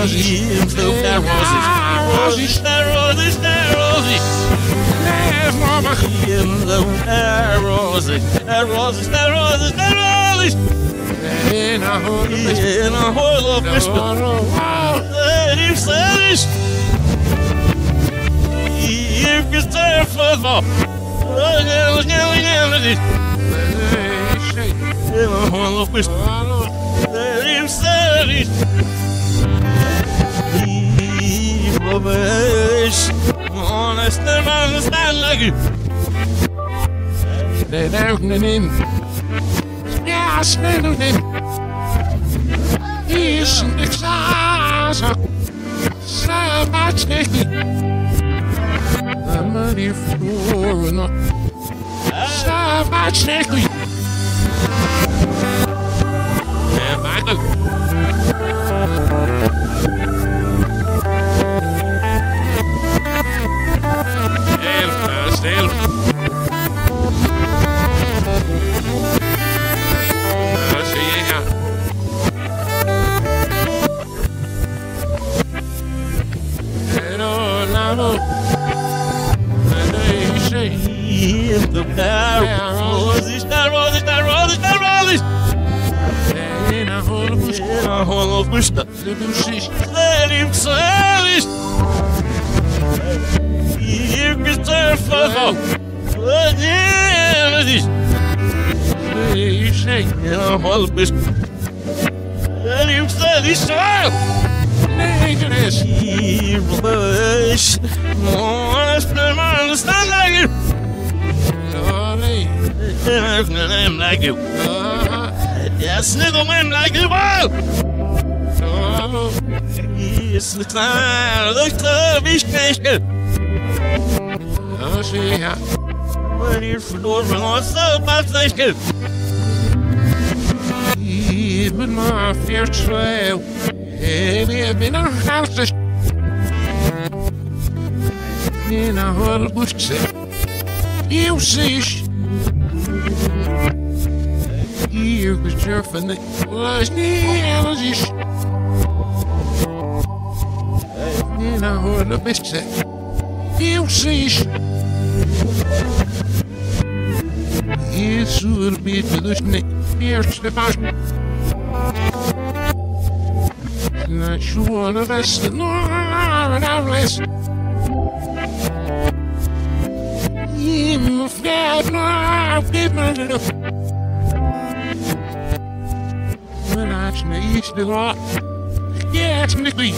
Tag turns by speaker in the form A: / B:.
A: roses. Do that roses.
B: Roses, roses, roses.
A: Yes, mama.
B: Him do that roses. Roses, roses, roses.
A: In a hole.
B: In a hole of. Let him say this. You stay forever. In a hole of whisper. Let him say this. Rubbish. Honest and understand like you.
A: Det er øknen inn. Ja, snønnen inn. Isen det klaser. Sabatskæg. Amma de florene. Sabatskæg. Ja, det er se.
B: In the roses, roses, roses, roses.
A: In a hole of bush.
B: In a hole of whisper.
A: Det du sidst.
B: Let him say this. You can stay forever. Let him this.
A: Det er se.
B: In a hole of whisper. Let him say this. Like you. Yeah, sniggle man like you. Yes. Look the fish fish.
A: Ja, se her.
B: What are for door from on so much fish?
A: Even my fierce trail. Heavy have been a house. In a hole bush. You see. You could surf and it was near In a hole bush. You see. Isso will be to the snake. Here's the first. Not sure the best. No, no, less. You it's Nicky.